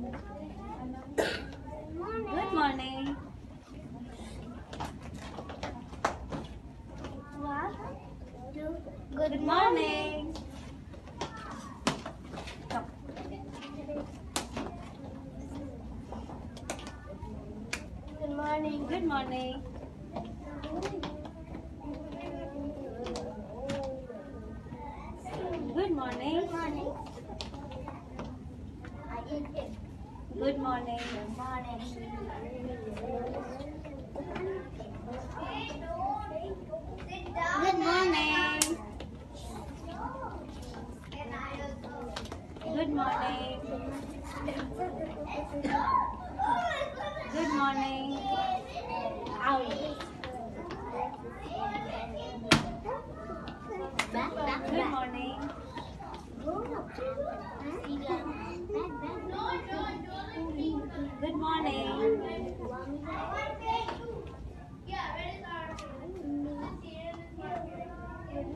Good morning. Two, Good morning. Good morning. Good morning. Good morning. Good morning. Good morning. Good morning. Good morning. Good morning. Good morning. Ow. Back, back, Good morning. Good morning.